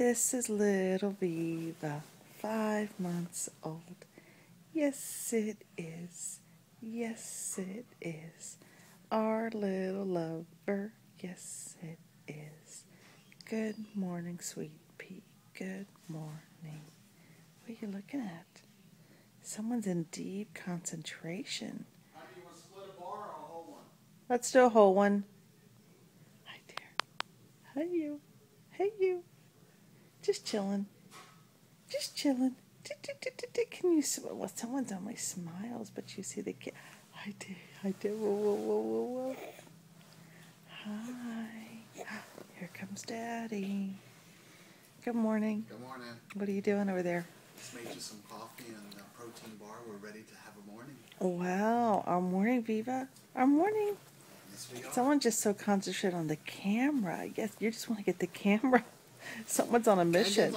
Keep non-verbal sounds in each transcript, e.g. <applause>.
This is little Viva, five months old. Yes, it is. Yes, it is. Our little lover. Yes, it is. Good morning, sweet pea. Good morning. What are you looking at? Someone's in deep concentration. How do you want to split a bar or a whole one? Let's do a whole one. Hi, dear. Hi, you. Hey, you. Just chilling. Just chilling. Can you see? Well, someone's on my smiles, but you see the kid. Hi, dear. Hi, dear. Whoa, whoa, whoa, whoa, whoa. Hi. Here comes Daddy. Good morning. Good morning. What are you doing over there? Just made you some coffee and a protein bar. We're ready to have a morning. Wow. Our morning, Viva. Our morning. Yes. Someone just so concentrated on the camera. Yes, you just want to get the camera. Someone's on a mission.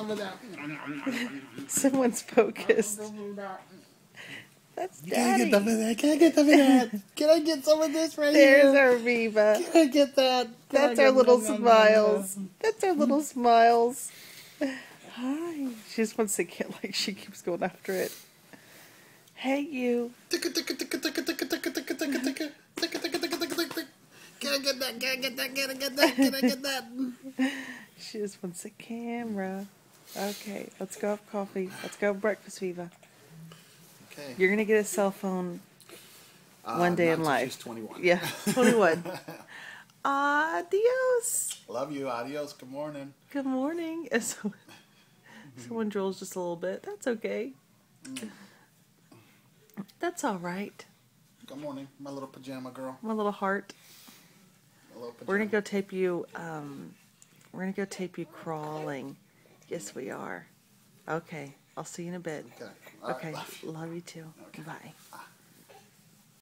Someone's focused. That's daddy. Can I get some of that? Can I get some of that? Can I get some of this right There's here? There's our Viva. Can I get that? Can That's our little smiles. That's our little smiles. Hi. She just wants to get like she keeps going after it. Hey you. Can I get that? Can I get that? Can I get that? Can I get that? She just wants a camera. Okay, let's go have coffee. Let's go have breakfast, Viva. Okay. You're gonna get a cell phone Uh, one day in life. she's 21. Yeah, 21. <laughs> Adios. Love you. Adios. Good morning. Good morning. <laughs> So, someone drools just a little bit. That's okay. That's all right. Good morning, my little pajama girl. My little heart. My little pajama. We're gonna go tape you. Um, we're gonna go tape you crawling. Yes, we are. Okay. I'll see you in a bit. Okay. Okay. love you. Love you too. Okay. Bye.